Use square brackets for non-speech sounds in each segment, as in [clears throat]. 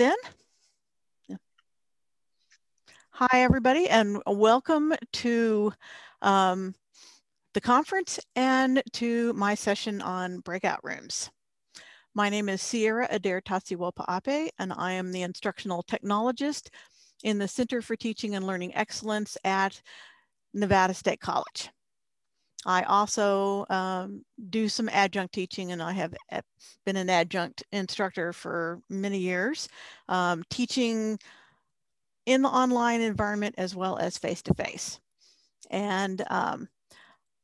then? Hi, everybody, and welcome to um, the conference and to my session on breakout rooms. My name is Sierra Adare Tasiwoopa api, and I am the instructional technologist in the Center for Teaching and Learning Excellence at Nevada State College. I also um, do some adjunct teaching and I have been an adjunct instructor for many years, um, teaching in the online environment as well as face-to-face. And um,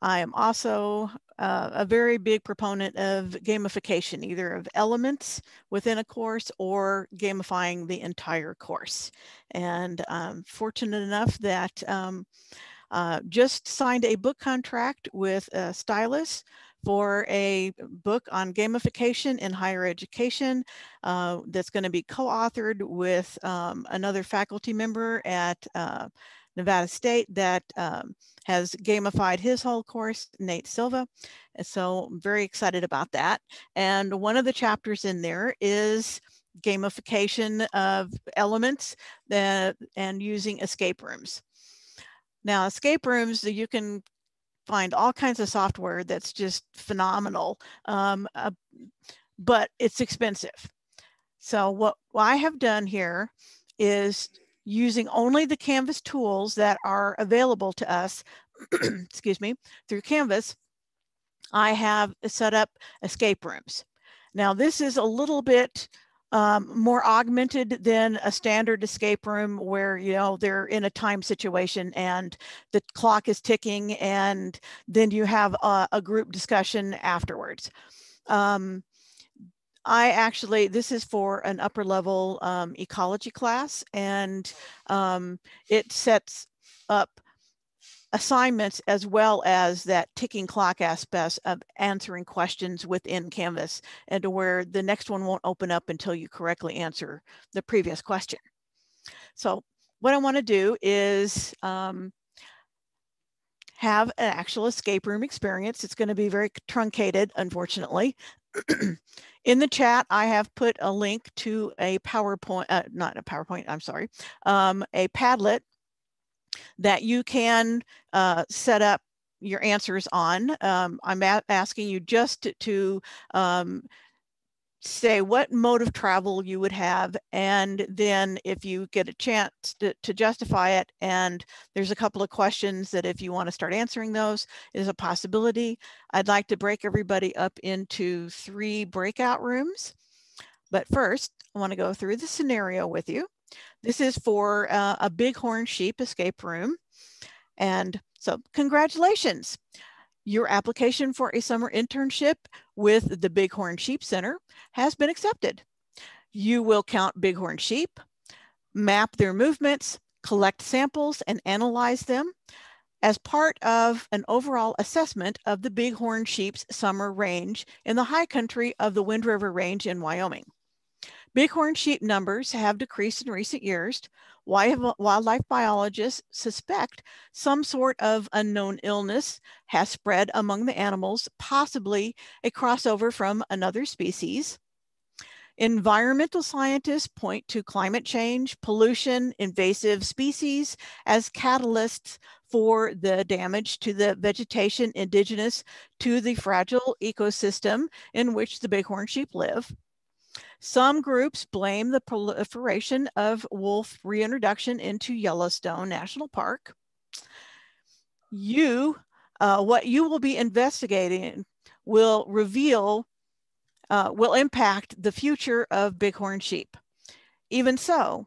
I am also uh, a very big proponent of gamification, either of elements within a course or gamifying the entire course. And I'm fortunate enough that um, uh, just signed a book contract with Stylus for a book on gamification in higher education uh, that's going to be co-authored with um, another faculty member at uh, Nevada State that um, has gamified his whole course, Nate Silva. So very excited about that. And one of the chapters in there is gamification of elements that, and using escape rooms. Now, escape rooms, you can find all kinds of software that's just phenomenal, um, uh, but it's expensive. So what, what I have done here is using only the Canvas tools that are available to us, [clears throat] excuse me, through Canvas, I have set up escape rooms. Now this is a little bit um, more augmented than a standard escape room where you know they're in a time situation and the clock is ticking and then you have a, a group discussion afterwards. Um, I actually, this is for an upper level um, ecology class and um, it sets up assignments as well as that ticking clock aspect of answering questions within Canvas and to where the next one won't open up until you correctly answer the previous question. So what I want to do is um, have an actual escape room experience. It's going to be very truncated, unfortunately. [clears throat] In the chat, I have put a link to a PowerPoint, uh, not a PowerPoint, I'm sorry, um, a Padlet that you can uh, set up your answers on. Um, I'm asking you just to, to um, say what mode of travel you would have and then if you get a chance to, to, justify it and there's a couple of questions that if you want to start answering those is a possibility. I'd like to break everybody up into three breakout rooms. But first i want to go through the scenario with you this is for uh, a bighorn sheep escape room. And so congratulations. Your application for a summer internship with the Bighorn Sheep Center has been accepted. You will count bighorn sheep, map their movements, collect samples, and analyze them as part of an overall assessment of the bighorn sheep's summer range in the high country of the Wind River Range in Wyoming. Bighorn sheep numbers have decreased in recent years. Why have wildlife biologists suspect some sort of unknown illness has spread among the animals, possibly a crossover from another species. Environmental scientists point to climate change, pollution, invasive species as catalysts for the damage to the vegetation indigenous to the fragile ecosystem in which the bighorn sheep live. Some groups blame the proliferation of wolf reintroduction into Yellowstone National Park. You, uh, what you will be investigating will reveal, uh, will impact the future of bighorn sheep. Even so,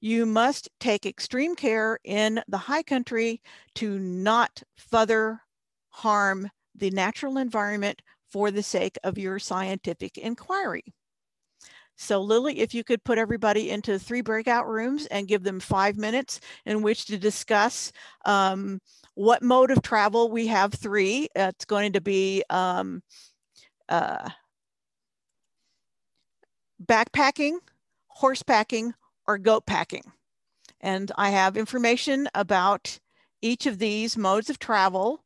you must take extreme care in the high country to not further harm the natural environment for the sake of your scientific inquiry. So Lily, if you could put everybody into three breakout rooms and give them five minutes in which to discuss um, what mode of travel we have three. It's going to be um, uh, backpacking, horse packing, or goat packing. And I have information about each of these modes of travel.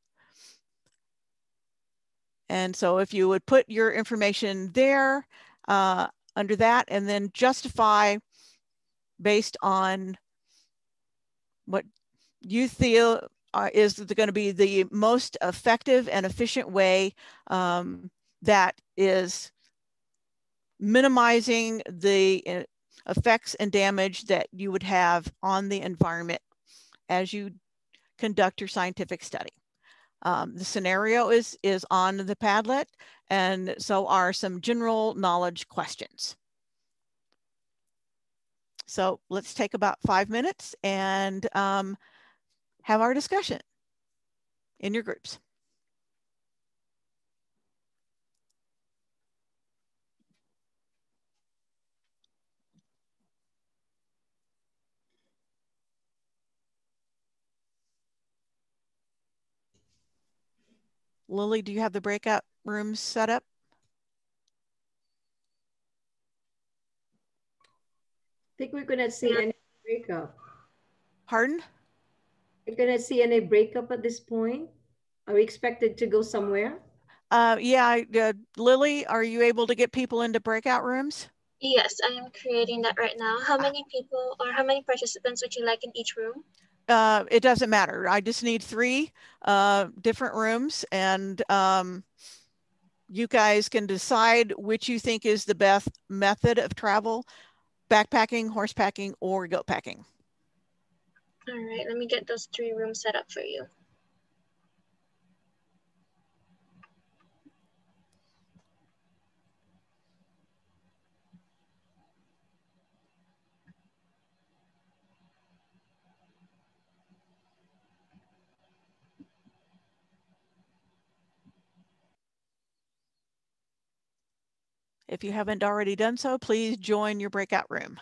And so if you would put your information there, uh, under that and then justify based on what you feel uh, is going to be the most effective and efficient way um, that is minimizing the uh, effects and damage that you would have on the environment as you conduct your scientific study. Um, the scenario is, is on the Padlet, and so are some general knowledge questions. So let's take about five minutes and um, have our discussion in your groups. Lily, do you have the breakout rooms set up? I think we're gonna see any breakup. Pardon? We're gonna see any breakup at this point? Are we expected to go somewhere? Uh, yeah, uh, Lily, are you able to get people into breakout rooms? Yes, I am creating that right now. How many people or how many participants would you like in each room? Uh, it doesn't matter. I just need three uh, different rooms and um, you guys can decide which you think is the best method of travel, backpacking, horsepacking, or goat packing. All right, let me get those three rooms set up for you. If you haven't already done so, please join your breakout room.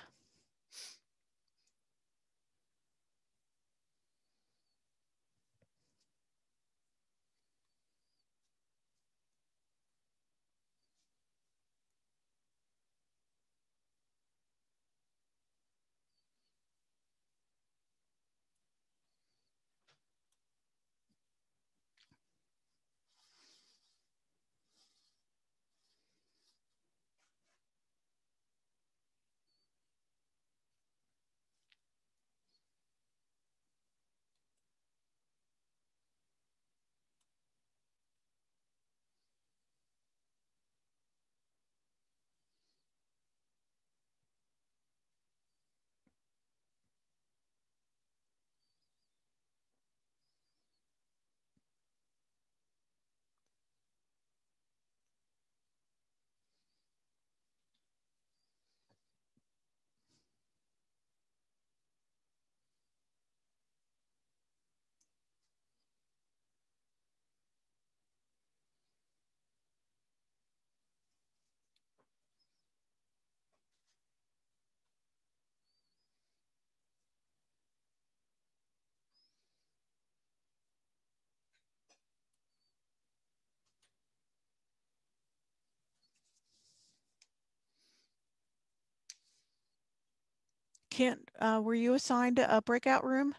Kent, uh, were you assigned a breakout room?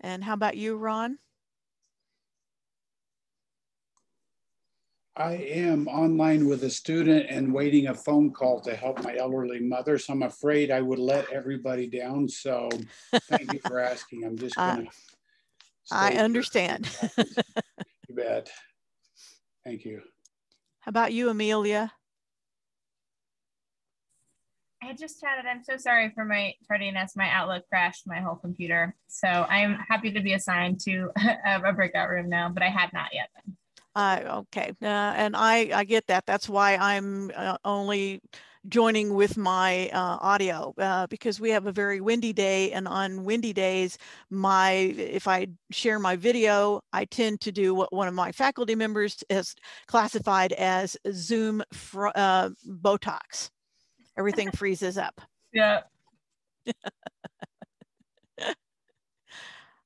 And how about you, Ron? I am online with a student and waiting a phone call to help my elderly mother. So I'm afraid I would let everybody down. So thank you for asking. I'm just going to uh, I understand. [laughs] you bet. Thank you. How about you, Amelia? I just chatted. I'm so sorry for my tardiness. My Outlook crashed my whole computer. So I'm happy to be assigned to [laughs] a, a breakout room now, but I had not yet been. Uh, okay. Uh, and I, I get that. That's why I'm uh, only joining with my uh, audio uh, because we have a very windy day and on windy days my if I share my video I tend to do what one of my faculty members has classified as zoom uh, Botox. Everything freezes up. Yeah [laughs]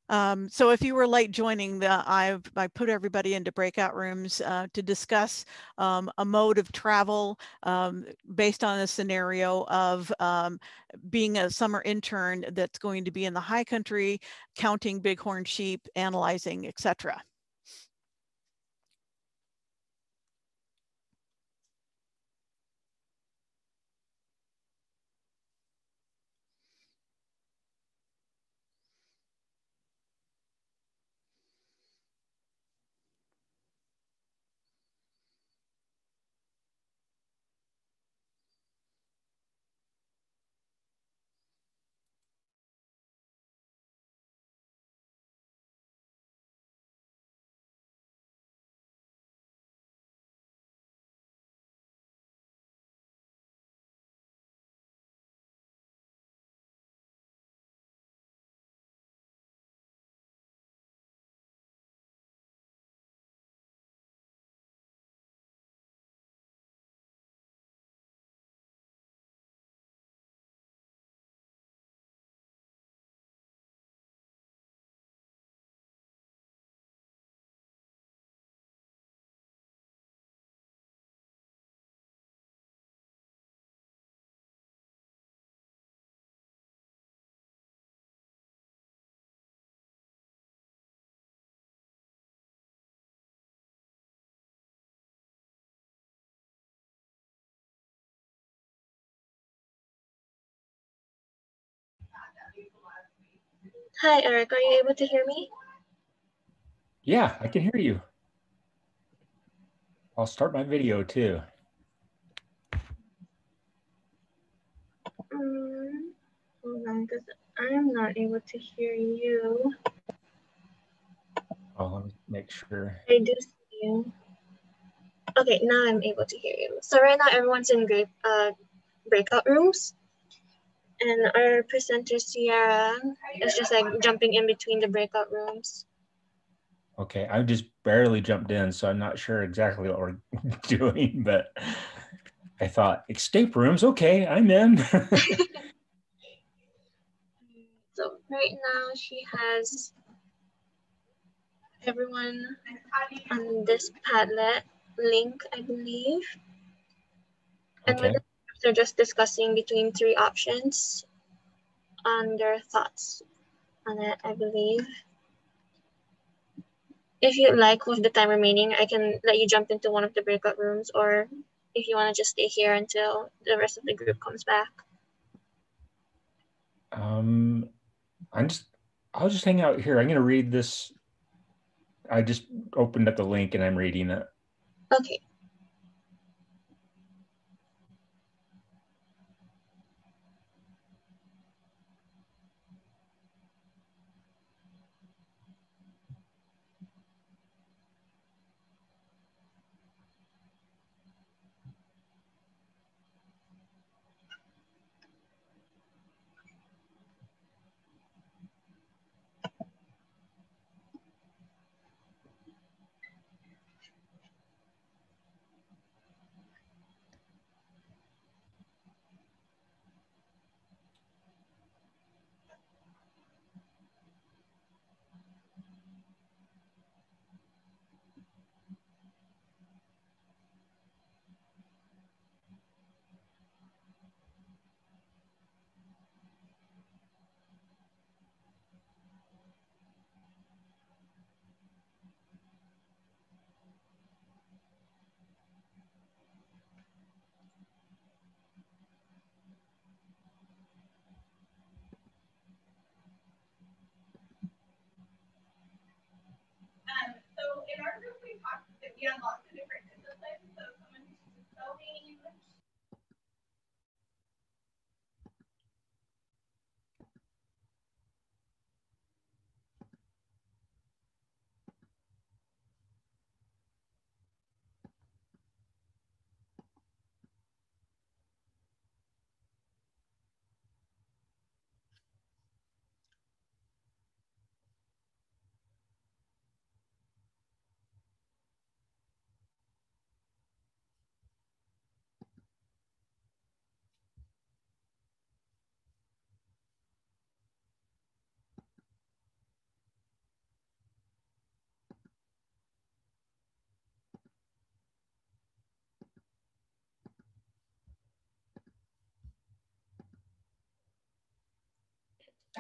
Um, so if you were late joining the, I've, I put everybody into breakout rooms uh, to discuss um, a mode of travel um, based on a scenario of um, being a summer intern that's going to be in the high country, counting bighorn sheep, analyzing, etc. Hi, Eric. Are you able to hear me? Yeah, I can hear you. I'll start my video too. Um, hold on, because I'm not able to hear you. Oh, let me make sure. I do see you. Okay, now I'm able to hear you. So right now everyone's in great uh, breakout rooms. And our presenter Sierra is just like jumping in between the breakout rooms. Okay, I just barely jumped in, so I'm not sure exactly what we're [laughs] doing, but I thought escape rooms. Okay, I'm in. [laughs] so right now she has everyone on this Padlet link, I believe. And okay. They're just discussing between three options and their thoughts on it, I believe. If you like, with the time remaining, I can let you jump into one of the breakout rooms, or if you want to just stay here until the rest of the group comes back. Um, I'm just, I'll just hang out here. I'm going to read this. I just opened up the link and I'm reading it. Okay. Iya,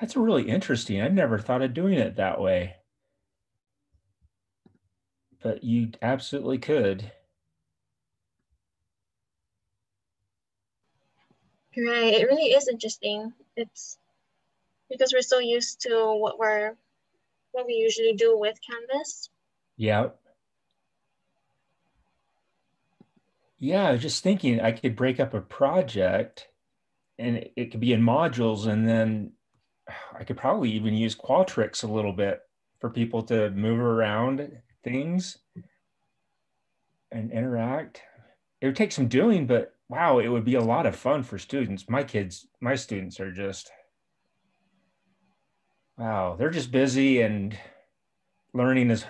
That's really interesting. I never thought of doing it that way. But you absolutely could. Right. It really is interesting. It's because we're so used to what we're what we usually do with Canvas. Yeah. Yeah, I was just thinking I could break up a project and it, it could be in modules and then I could probably even use Qualtrics a little bit for people to move around things and interact. It would take some doing, but wow, it would be a lot of fun for students. My kids, my students are just, wow, they're just busy and learning is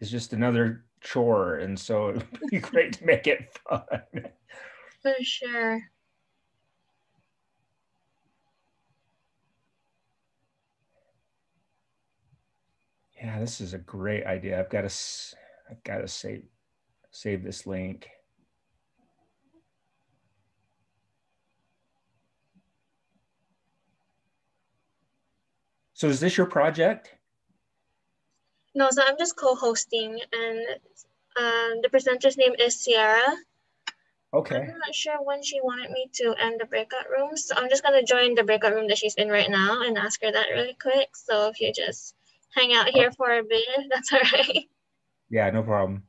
is just another chore. And so [laughs] it would be great to make it fun. For sure. Yeah, this is a great idea. I've got to, I've got to save, save this link. So is this your project? No, so I'm just co-hosting and um, the presenter's name is Sierra. Okay. I'm not sure when she wanted me to end the breakout room. So I'm just gonna join the breakout room that she's in right now and ask her that really quick. So if you just hang out here for a bit, [laughs] that's all right. Yeah, no problem.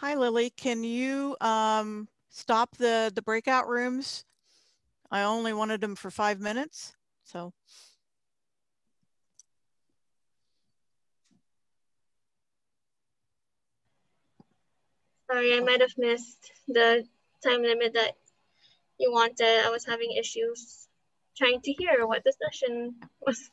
Hi, Lily. Can you um, stop the, the breakout rooms? I only wanted them for five minutes, so. Sorry, I might have missed the time limit that you wanted. I was having issues trying to hear what the session was.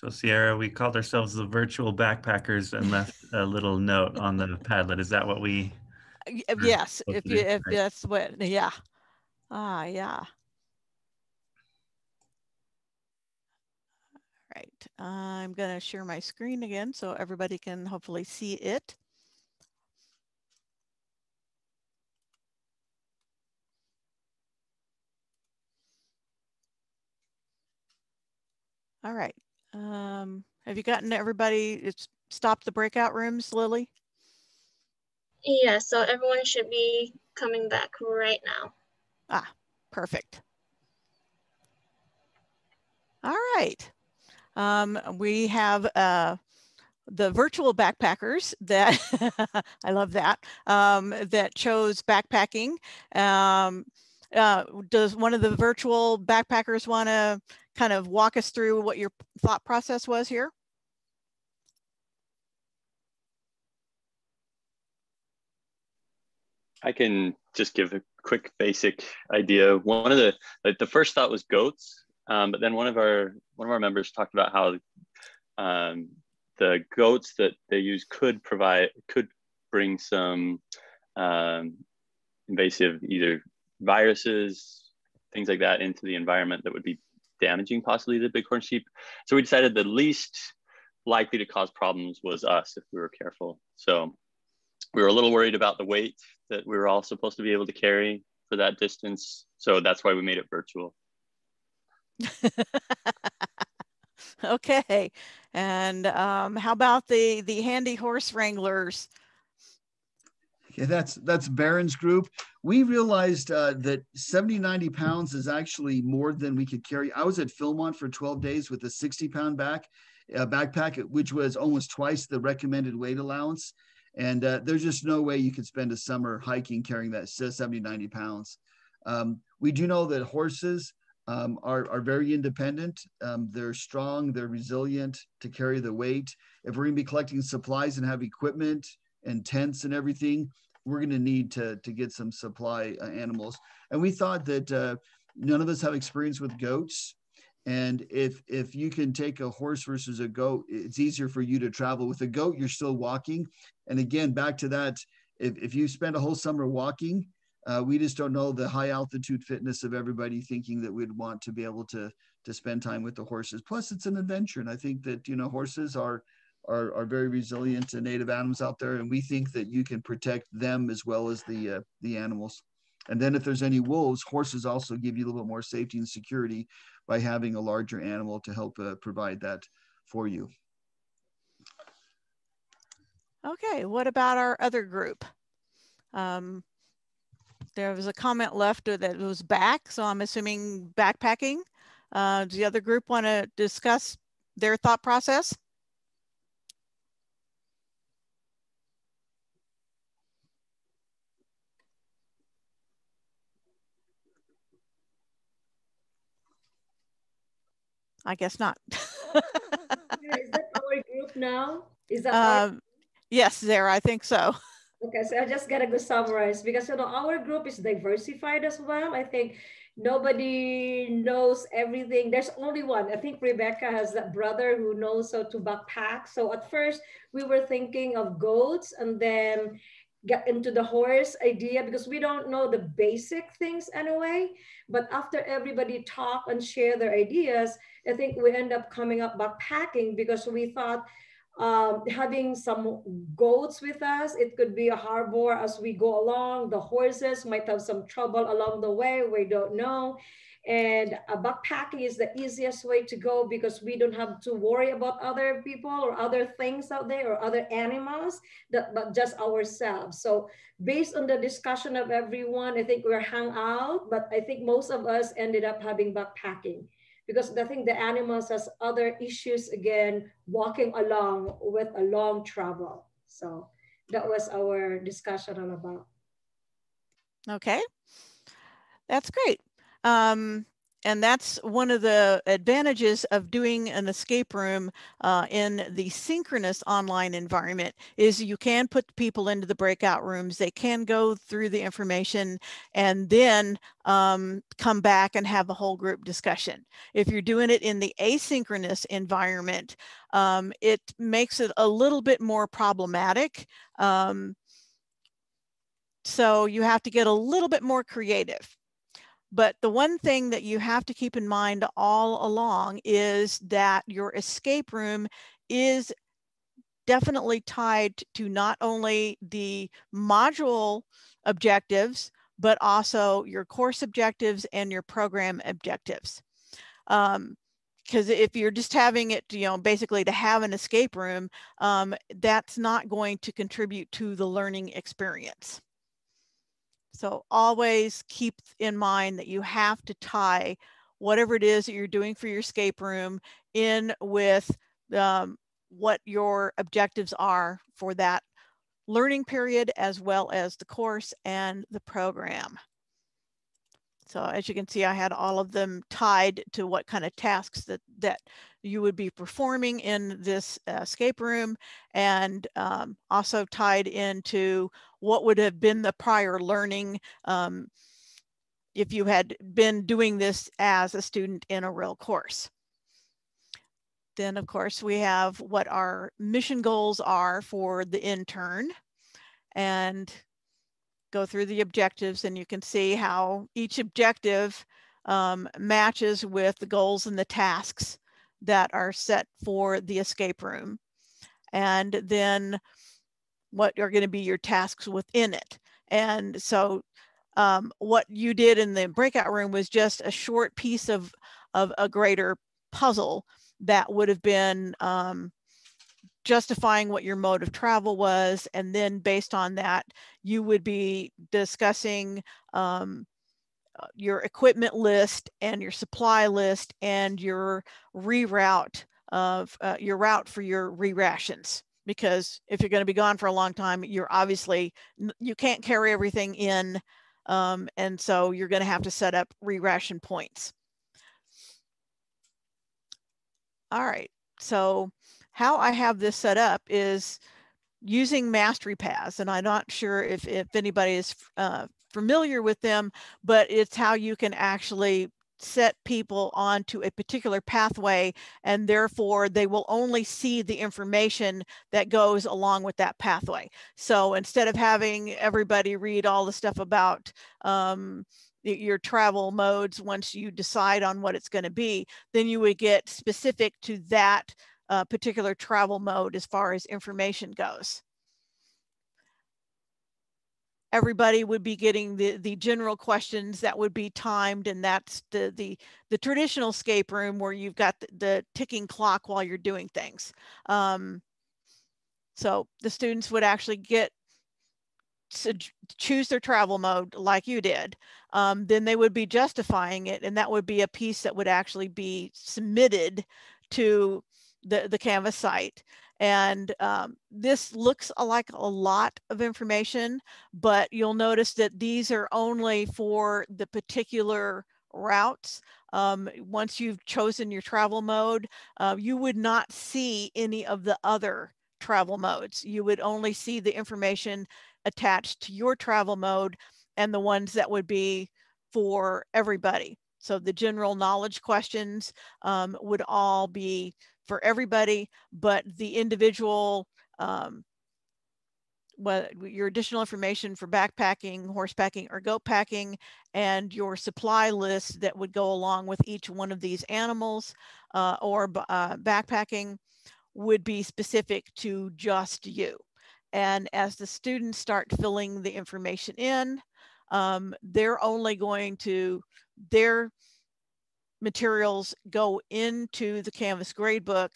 So Sierra, we called ourselves the virtual backpackers and left a little note on the Padlet. Is that what we? Uh, Yes, if you, if right? that's what, yeah. Ah, yeah. Right, I'm gonna share my screen again so everybody can hopefully see it. All right, um, have you gotten everybody, it's stopped the breakout rooms, Lily? Yeah, so everyone should be coming back right now. Ah, perfect. All right. Um, we have uh, the virtual backpackers that [laughs] I love that um, that chose backpacking. Um, uh, does one of the virtual backpackers want to kind of walk us through what your thought process was here? I can just give a quick basic idea. One of the like the first thought was goats, um, but then one of our one of our members talked about how um, the goats that they use could provide could bring some um, invasive either viruses, things like that into the environment that would be damaging possibly the bighorn sheep. So we decided the least likely to cause problems was us if we were careful. So we were a little worried about the weight that we were all supposed to be able to carry for that distance. So that's why we made it virtual. [laughs] okay. And um, how about the the handy horse wranglers? Yeah, that's that's Baron's group. We realized uh, that 70, 90 pounds is actually more than we could carry. I was at Philmont for 12 days with a 60 pound back uh, backpack, which was almost twice the recommended weight allowance. And uh, there's just no way you could spend a summer hiking carrying that 70, 90 pounds. Um, we do know that horses um, are, are very independent. Um, they're strong, they're resilient to carry the weight. If we're gonna be collecting supplies and have equipment and tents and everything, we're gonna need to, to get some supply uh, animals. And we thought that uh, none of us have experience with goats. And if if you can take a horse versus a goat, it's easier for you to travel. With a goat, you're still walking. And again, back to that, if, if you spend a whole summer walking, uh, we just don't know the high altitude fitness of everybody thinking that we'd want to be able to to spend time with the horses. Plus, it's an adventure, and I think that you know horses are are, are very resilient to native animals out there, and we think that you can protect them as well as the uh, the animals. And then if there's any wolves, horses also give you a little bit more safety and security by having a larger animal to help uh, provide that for you. Okay, what about our other group? Um, there was a comment left that was back, so I'm assuming backpacking. Uh, does the other group want to discuss their thought process? I guess not. [laughs] Is that our group now? Is that um, yes, there, I think so. Okay, so I just gotta go summarize because you know our group is diversified as well. I think nobody knows everything. There's only one. I think Rebecca has that brother who knows how to backpack. So at first we were thinking of goats and then get into the horse idea because we don't know the basic things anyway. But after everybody talk and share their ideas, I think we end up coming up backpacking because we thought um, having some goats with us. It could be a harbor as we go along. The horses might have some trouble along the way. We don't know. And a backpacking is the easiest way to go because we don't have to worry about other people or other things out there or other animals, that, but just ourselves. So based on the discussion of everyone, I think we're hung out, but I think most of us ended up having backpacking because I think the animals has other issues again, walking along with a long travel. So that was our discussion all about. Okay, that's great. Um, and that's one of the advantages of doing an escape room uh, in the synchronous online environment is you can put people into the breakout rooms. They can go through the information and then um, come back and have a whole group discussion. If you're doing it in the asynchronous environment um, it makes it a little bit more problematic um, so you have to get a little bit more creative but the one thing that you have to keep in mind all along is that your escape room is definitely tied to not only the module objectives, but also your course objectives and your program objectives. Um, because if you're just having it, you know, basically to have an escape room, um, that's not going to contribute to the learning experience. So always keep in mind that you have to tie whatever it is that you're doing for your escape room in with um, what your objectives are for that learning period as well as the course and the program. So as you can see, I had all of them tied to what kind of tasks that, that you would be performing in this escape room and um, also tied into what would have been the prior learning um, if you had been doing this as a student in a real course. Then of course we have what our mission goals are for the intern and go through the objectives and you can see how each objective um, matches with the goals and the tasks that are set for the escape room. And then what are going to be your tasks within it. And so um, what you did in the breakout room was just a short piece of, of a greater puzzle that would have been um, justifying what your mode of travel was. And then based on that, you would be discussing um, your equipment list and your supply list and your reroute of uh, your route for your re-rations. Because if you're going to be gone for a long time you're obviously you can't carry everything in um, and so you're going to have to set up re-ration points. All right so how i have this set up is using mastery paths and i'm not sure if, if anybody is uh, familiar with them, but it's how you can actually set people onto a particular pathway and therefore they will only see the information that goes along with that pathway. So instead of having everybody read all the stuff about um, your travel modes once you decide on what it's going to be, then you would get specific to that uh, particular travel mode as far as information goes everybody would be getting the the general questions that would be timed and that's the the the traditional escape room where you've got the, the ticking clock while you're doing things. Um, so the students would actually get to choose their travel mode like you did. Um, then they would be justifying it and that would be a piece that would actually be submitted to the the canvas site and um, this looks like a lot of information, but you'll notice that these are only for the particular routes. Um, once you've chosen your travel mode, uh, you would not see any of the other travel modes. You would only see the information attached to your travel mode and the ones that would be for everybody. So the general knowledge questions um, would all be for everybody, but the individual, um, what your additional information for backpacking, horsepacking, or goat packing, and your supply list that would go along with each one of these animals uh, or uh, backpacking would be specific to just you. And as the students start filling the information in, um, they're only going to, their materials go into the Canvas gradebook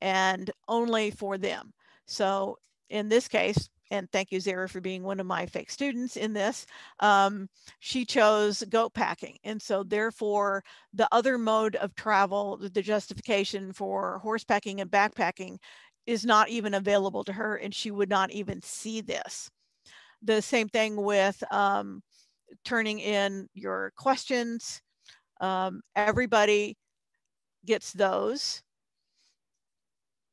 and only for them. So in this case, and thank you, Zara, for being one of my fake students in this. Um, she chose goat packing. And so therefore the other mode of travel, the justification for horse packing and backpacking is not even available to her and she would not even see this. The same thing with um, turning in your questions um, everybody gets those.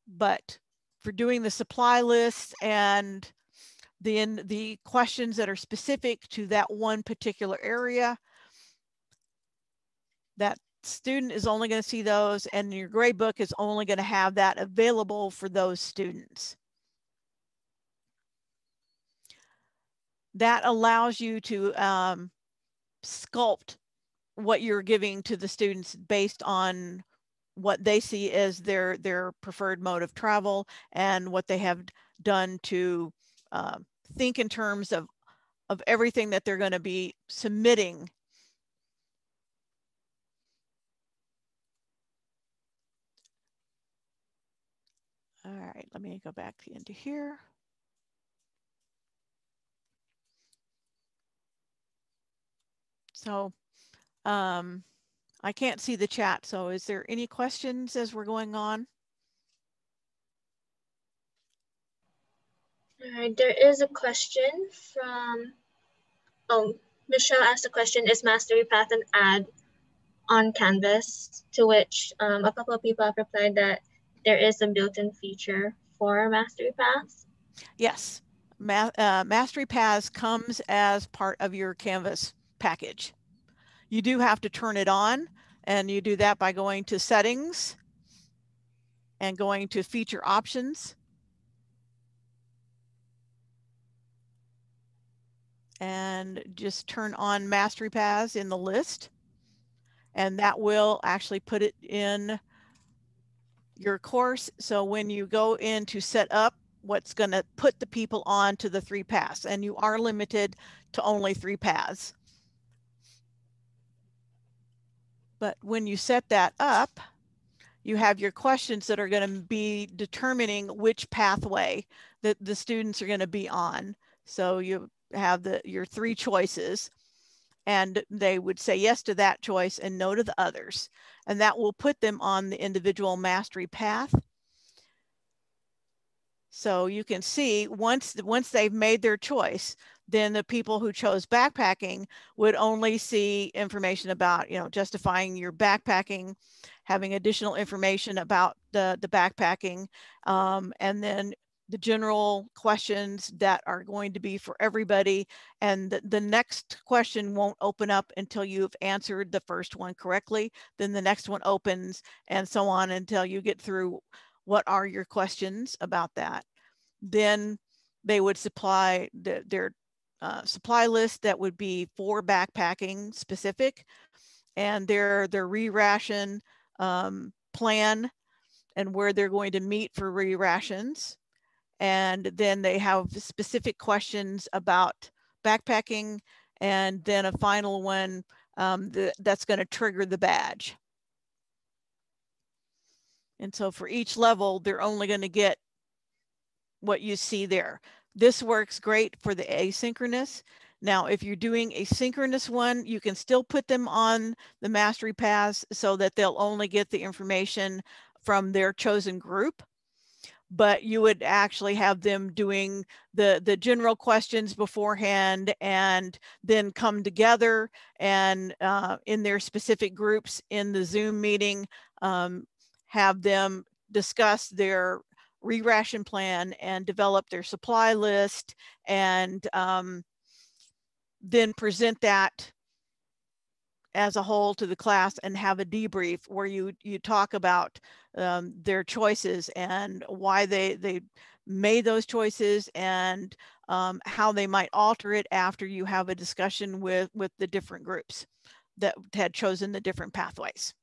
But for doing the supply list and then the questions that are specific to that one particular area, that student is only going to see those and your grade book is only going to have that available for those students. That allows you to um, sculpt what you're giving to the students based on what they see as their their preferred mode of travel and what they have done to uh, think in terms of of everything that they're going to be submitting. All right let me go back into here. So um, I can't see the chat. So is there any questions as we're going on? All right, there is a question from, oh, Michelle asked a question, is Mastery Path an ad on Canvas? To which um, a couple of people have replied that there is a built-in feature for Mastery Paths. Yes, Ma uh, Mastery Paths comes as part of your Canvas package. You do have to turn it on and you do that by going to settings and going to feature options. and just turn on mastery paths in the list. And that will actually put it in your course. So when you go in to set up what's going to put the people on to the three paths, and you are limited to only three paths. But when you set that up, you have your questions that are going to be determining which pathway that the students are going to be on. So you have the your three choices and they would say yes to that choice and no to the others. And that will put them on the individual mastery path. So you can see once, once they've made their choice, then the people who chose backpacking would only see information about, you know, justifying your backpacking, having additional information about the, the backpacking, um, and then the general questions that are going to be for everybody. And the, the next question won't open up until you've answered the first one correctly. Then the next one opens and so on until you get through what are your questions about that. Then they would supply the, their uh, supply list that would be for backpacking specific and their their re-ration um, plan and where they're going to meet for re-rations. And then they have specific questions about backpacking and then a final one um, the, that's going to trigger the badge. And so for each level, they're only going to get what you see there. This works great for the asynchronous. Now, if you're doing a synchronous one, you can still put them on the mastery paths so that they'll only get the information from their chosen group. But you would actually have them doing the, the general questions beforehand and then come together and uh, in their specific groups in the Zoom meeting, um, have them discuss their re-ration plan and develop their supply list and um, then present that as a whole to the class and have a debrief where you you talk about um, their choices and why they they made those choices and um, how they might alter it after you have a discussion with with the different groups that had chosen the different pathways.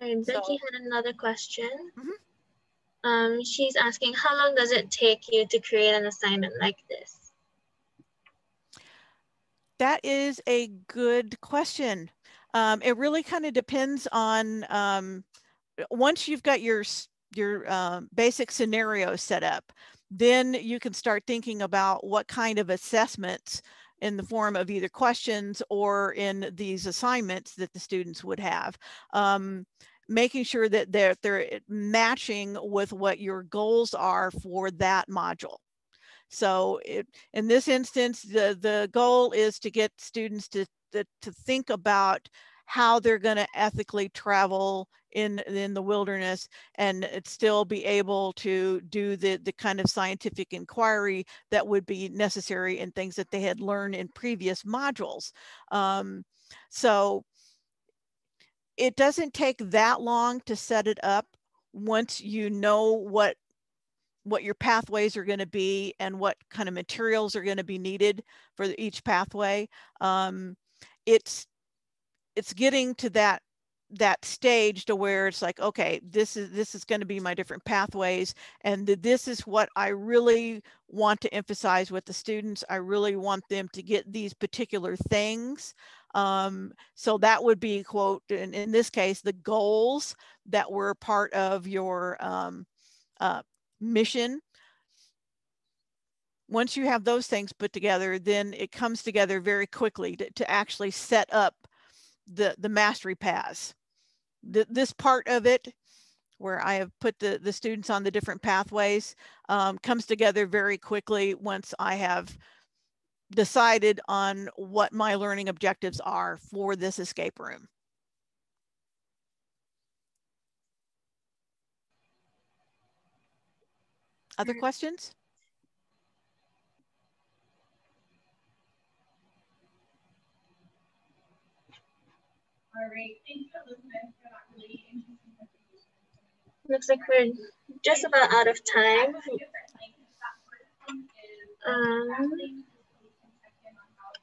And Becky so, had another question. Mm -hmm. um, she's asking, how long does it take you to create an assignment like this? That is a good question. Um, it really kind of depends on um, once you've got your your uh, basic scenario set up, then you can start thinking about what kind of assessments in the form of either questions or in these assignments that the students would have. Um, making sure that they're, they're matching with what your goals are for that module. So it, in this instance, the, the goal is to get students to, to, to think about how they're going to ethically travel in in the wilderness and still be able to do the the kind of scientific inquiry that would be necessary in things that they had learned in previous modules. Um, so it doesn't take that long to set it up once you know what what your pathways are going to be and what kind of materials are going to be needed for each pathway. Um, it's it's getting to that that stage to where it's like okay this is this is going to be my different pathways and this is what i really want to emphasize with the students. I really want them to get these particular things um, so that would be quote in, in this case the goals that were part of your um, uh, mission. Once you have those things put together then it comes together very quickly to, to actually set up the, the mastery paths. The, this part of it, where I have put the, the students on the different pathways, um, comes together very quickly once I have decided on what my learning objectives are for this escape room. Other questions? Looks like we're just about out of time. Um,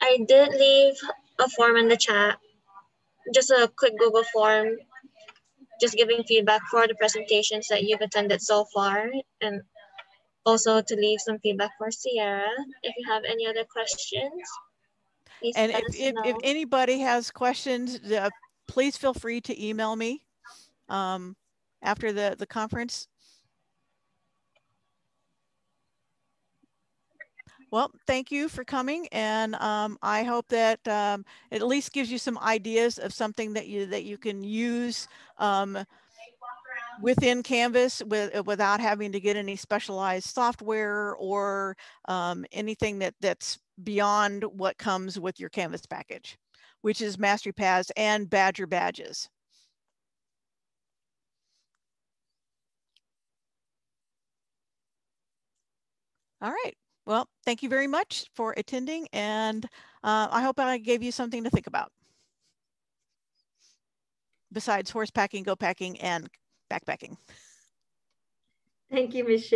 I did leave a form in the chat, just a quick Google form, just giving feedback for the presentations that you've attended so far, and also to leave some feedback for Sierra. If you have any other questions, and if, if, if, anybody has questions, uh, please feel free to email me um, after the, the conference. Well, thank you for coming, and um, I hope that um, it at least gives you some ideas of something that you that you can use um, within Canvas with, without having to get any specialized software or um, anything that that's beyond what comes with your Canvas package, which is Mastery Paths and Badgr badges. All right. Well, thank you very much for attending and uh, I hope I gave you something to think about. Besides horse packing, go packing, and backpacking. Thank you, Ms.